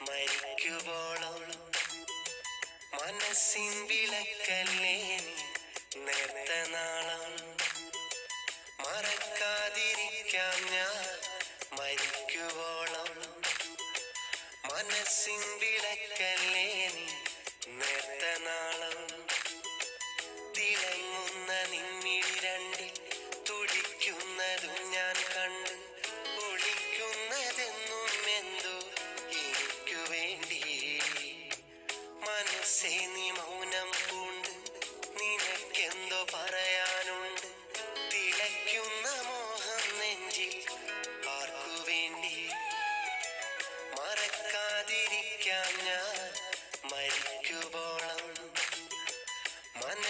മരിക്കുവോളം മനസ്സിൻ വിളക്കല്ലേ നേർത്ത നാളം. മറക്കാതിരിക്കാം ഞാൻ മരിക്കുവോളം മനസ്സിൻ വിളക്കല്ലേ നേർത്ത നാളം.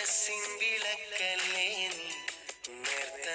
മനസ്സിൻ വിളക്കല്ലേ നീ നേർത്ത